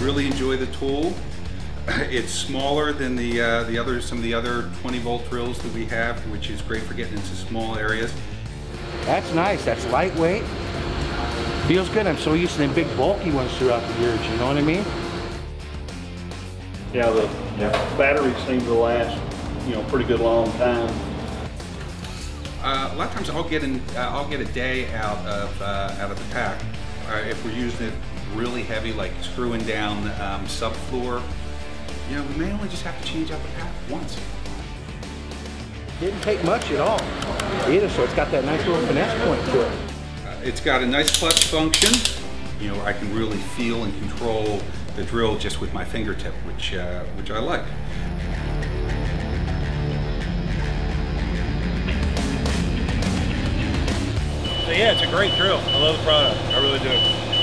really enjoy the tool. It's smaller than the uh, the other some of the other 20 volt drills that we have, which is great for getting into small areas. That's nice. That's lightweight. Feels good. I'm so used to them big bulky ones throughout the years. You know what I mean? Yeah, the batteries seem to last, you know, pretty good long time. Uh, a lot of times I'll get in, uh, I'll get a day out of uh, out of the pack. Uh, if we're using it really heavy, like screwing down um, subfloor, you know, we may only just have to change out the pack once. Didn't take much at all either, so it's got that nice little finesse point to it. Uh, it's got a nice clutch function. You know, I can really feel and control the drill just with my fingertip, which uh, which I like. Yeah, it's a great drill. I love the product. I really do.